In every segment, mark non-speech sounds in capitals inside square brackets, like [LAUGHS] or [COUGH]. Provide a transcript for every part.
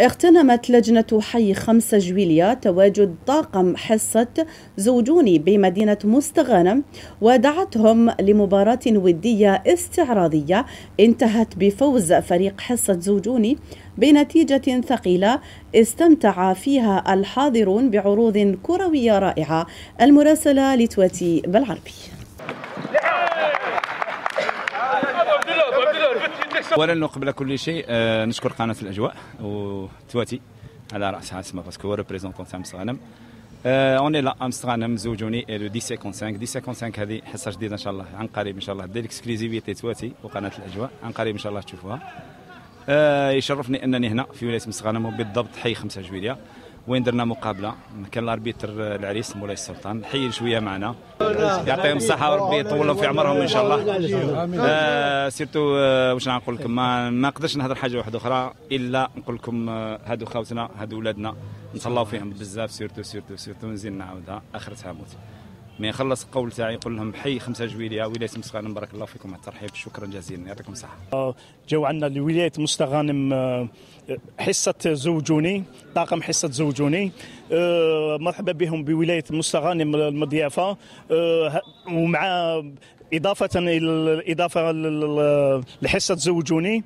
اغتنمت لجنة حي خمسة جويليا تواجد طاقم حصة زوجوني بمدينة مستغانم ودعتهم لمباراة ودية استعراضية. انتهت بفوز فريق حصة زوجوني بنتيجة ثقيلة استمتع فيها الحاضرون بعروض كروية رائعة. المراسلة لتواتي بالعربي. اولا قبل كل شيء. آه، نشكر قناة الأجواء وتواتي على راسها اسمها باسكو هو ريبريزونتون تاع مستغانم اوني لا مستغانم زوجوني لو دي 55 دي 55 هذه حصة جديدة إن شاء الله. عن قريب إن شاء الله. دي الاكسكلوزيفيتي تواتي وقناة الأجواء. عن قريب إن شاء الله تشوفوها. آه، يشرفني أنني هنا في ولاية مستغانم وبالضبط حي 5 جويليه وين درنا مقابلة؟ كان الأربيتر العريس مولاي السلطان. حي شوية معنا. يعطيهم الصحة وربي يطول في عمرهم إن شاء الله. آه surtout آه واش نقول لكم؟ ما ما نقدرش نهضر حاجة واحدة أخرى إلا نقول لكم آه هادو خاوتنا هادو ولادنا. نتهلاو فيهم بزاف surtout surtout surtout نزيد نعاودها. اخرتها موت mais يخلص القول تاعي يقول لهم حي خمسة جويلية ولاية مستغانم بارك الله فيكم على الترحيب. شكرا جزيلا يعطيكم الصحة. جو عندنا لولاية مستغانم آه، حصة زوجوني طاقم حصة زوجوني آه، مرحبا بهم بولاية مستغانم المضيافة. آه، ومع إضافة إلى إضافة لحصة زوجوني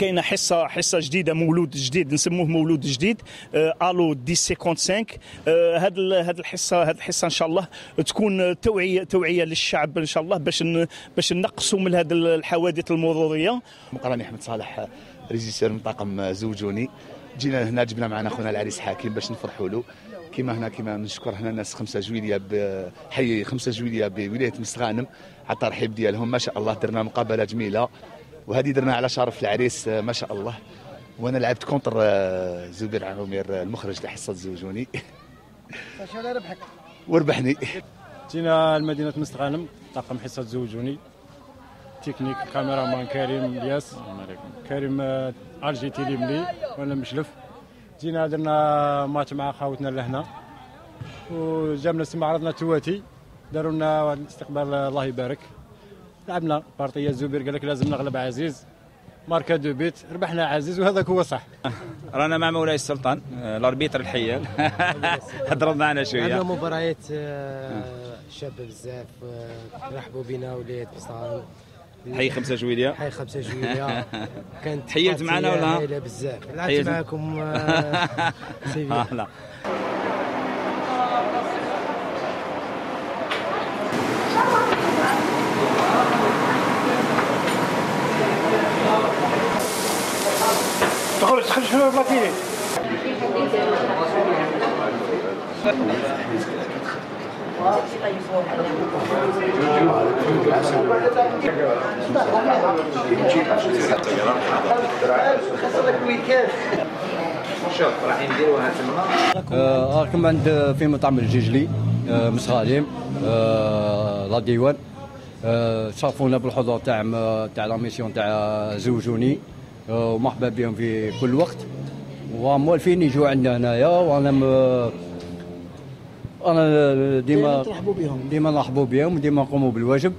كاينة حصة حصة جديدة مولود جديد نسموه مولود جديد آه آلو دي 55 آه هاد هاد الحصة هاد الحصة إن شاء الله تكون توعية توعية للشعب إن شاء الله باش باش نقصوا من هاد الحوادث المروريه مقراني أحمد صالح ريجيسير من طاقم زوجوني. جينا هنا جبنا معنا خونا العريس حاكم باش نفرحوا له. كما هنا كما نشكر هنا الناس خمسة جويلية بحي خمسة جويلية بولاية مستغانم على الترحيب ديالهم. ما شاء الله درنا مقابلة جميلة. وهذه درنا على شرف العريس آه، ما شاء الله. وأنا لعبت contre آه، زبير عمير آه، المخرج لحصه زوجوني. شنو ربحك. وربحني. جينا لمدينة مستغانم طاقم حصة زوجوني. technique caméraman كريم الياس. كريم الجي تيلي ملي وأنا مشلف. جينا درنا ماتش مع خاوتنا لهنا. وجابنا سمع عرضنا تواتي. داروا لنا استقبال الله يبارك. لعبنا بارتية الزبير قال لك لازم نغلب عزيز. ماركا دو بيت ربحنا عزيز وهذاك هو صح. [LAUGHS] رانا مع مولاي السلطان آه، الاربيتر الحيال [LAUGHS] هضروا معنا شوية. عندنا مباريات آه، شابه بزاف آه، رحبوا بنا وليات بصان. حي خمسة جويلية. حي خمسة جويلية. [LAUGHS] كانت حيات معنا ولا؟ بزاف. لعبت معكم سيفي لا. تخرج تخرج شنو البلاطيني شوف راح نديروها تما راكم عند في مطعم الجيجلي؟ آه، مسغاليم آه، لا ديوان. آه، شرفونا بالحضور تاع تاع لا ميسيون تاع زوجوني. ومرحبا بهم في كل وقت. وموالفين يجوا عندنا هنايا وأنا م... أنا ديما نرحبوا بهم. ديما نرحبوا بهم وديما نقوموا بالواجب.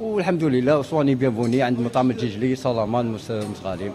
والحمد لله وصواني بيانفوني عند مطعم الجيجلي سلامان مسغالي.